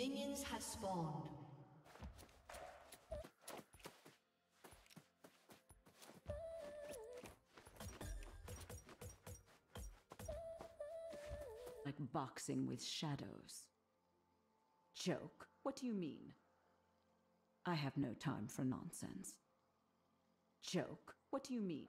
Minions have spawned. Like boxing with shadows. Joke? What do you mean? I have no time for nonsense. Joke? What do you mean?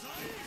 Sire!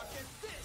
rock is this?